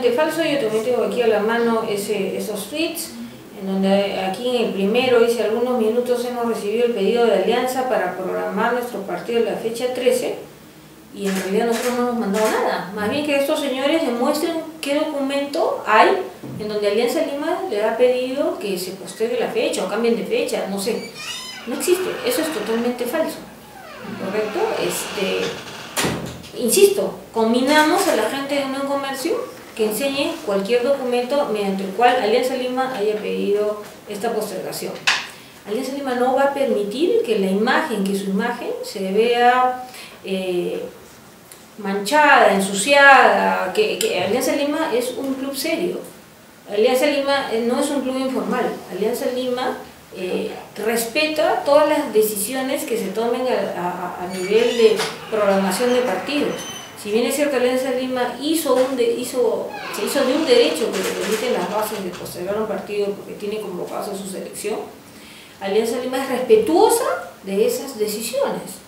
totalmente falso. Yo también tengo aquí a la mano ese, esos tweets, en donde aquí en el primero dice algunos minutos hemos recibido el pedido de alianza para programar nuestro partido de la fecha 13 y en realidad nosotros no hemos mandado nada. Más bien que estos señores demuestren qué documento hay en donde Alianza Lima le ha pedido que se postergue la fecha o cambien de fecha, no sé. No existe, eso es totalmente falso. ¿Correcto? Este, insisto, combinamos a la gente de un comercio que enseñe cualquier documento mediante el cual Alianza Lima haya pedido esta postergación. Alianza Lima no va a permitir que la imagen, que su imagen se vea eh, manchada, ensuciada, que, Alianza Lima es un club serio. Alianza Lima eh, no es un club informal. Alianza Lima eh, respeta todas las decisiones que se tomen a, a, nivel de programación de partidos. Si bien es cierto, Alianza Lima hizo un de, hizo, se hizo de un derecho que le permite las bases de postergar un partido porque tiene convocado a su selección, Alianza Lima es respetuosa de esas decisiones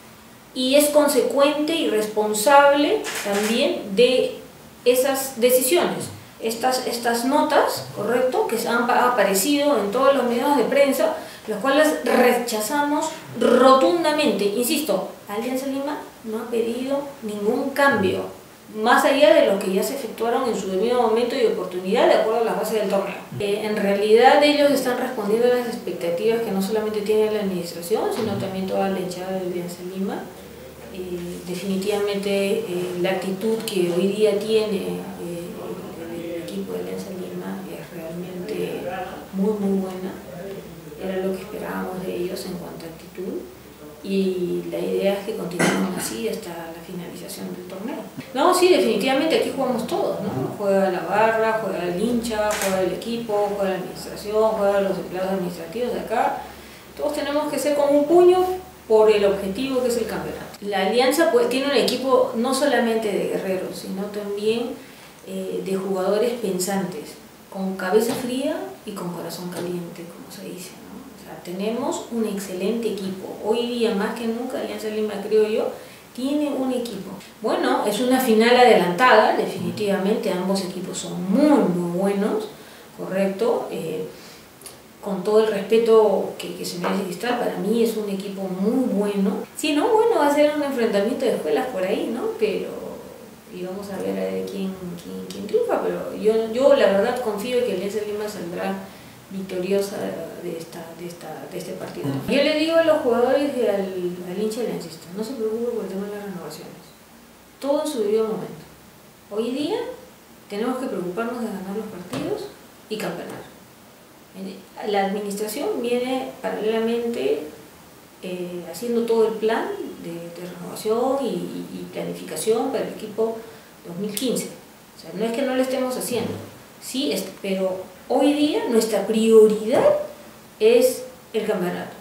y es consecuente y responsable también de esas decisiones. Estas, estas notas, ¿correcto?, que han aparecido en todos los medios de prensa, las cuales rechazamos rotundamente. Insisto, Alianza Lima no ha pedido ningún cambio, más allá de lo que ya se efectuaron en su debido momento y oportunidad de acuerdo a las bases del torneo. Eh, en realidad ellos están respondiendo a las expectativas que no solamente tiene la administración, sino también toda la hinchada de Alianza Lima. Eh, definitivamente eh, la actitud que hoy día tiene eh, el, equipo de Alianza Lima es realmente muy muy buena, era lo que esperábamos de ellos en cuanto a actitud y la idea es que continuemos así hasta la finalización del torneo. No, sí, definitivamente aquí jugamos todos, ¿no? Juega la barra, juega el hincha, juega el equipo, juega la administración, juega los empleados administrativos de acá. Todos tenemos que ser como un puño por el objetivo que es el campeonato. La Alianza pues, tiene un equipo no solamente de guerreros, sino también eh, de jugadores pensantes, con cabeza fría y con corazón caliente, como se dice. ¿no? O sea, tenemos un excelente equipo. Hoy día, más que nunca, Alianza Lima, creo yo, tiene un equipo. Bueno, es una final adelantada, definitivamente, ambos equipos son muy, muy buenos, ¿correcto? Eh, con todo el respeto que, que se merece Cristal, para mí es un equipo muy bueno. Sí, no, bueno, va a ser un enfrentamiento de escuelas por ahí, ¿no? Pero, y vamos a ver a ver quién, quién, quién triunfa, pero yo, yo la verdad confío que Alianza Lima saldrá victoriosa de, esta, de, esta, de este partido. Yo le digo a los jugadores y al, al hincha aliancista, no se preocupen por el tema de las renovaciones. Todo en su debido momento. Hoy día tenemos que preocuparnos de ganar los partidos y campeonar. La administración viene paralelamente eh, haciendo todo el plan de, renovación y, planificación para el equipo 2015. O sea, no es que no lo estemos haciendo, sí, pero hoy día nuestra prioridad es el campeonato.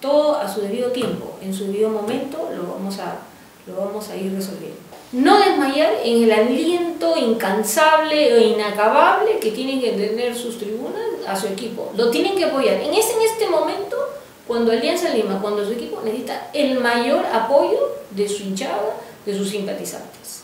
Todo a su debido tiempo, en su debido momento, lo vamos a, lo vamos a ir resolviendo. No desmayar en el aliento incansable e inacabable que tienen que tener sus tribunas a su equipo. Lo tienen que apoyar. En, ese, en este momento, cuando Alianza Lima, cuando su equipo necesita el mayor apoyo de su hinchada, de sus simpatizantes.